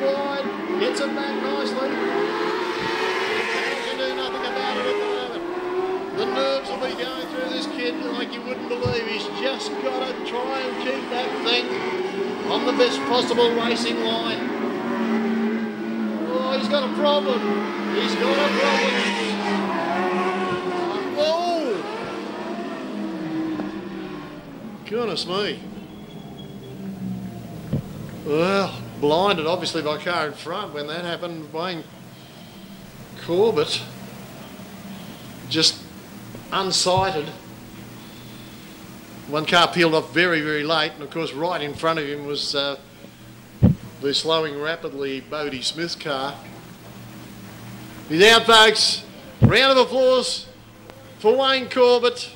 wide, gets it back nicely. can do nothing about it at the moment. The nerves will be going through this kid like you wouldn't believe. He's just got to try and keep that thing on the best possible racing line. Oh, he's got a problem. He's got a problem. Oh! Goodness me. Well, blinded obviously by car in front when that happened. Wayne Corbett just unsighted. One car peeled off very, very late, and of course, right in front of him was uh, the slowing rapidly Bodie Smith car. He's out, folks. Round of applause for Wayne Corbett.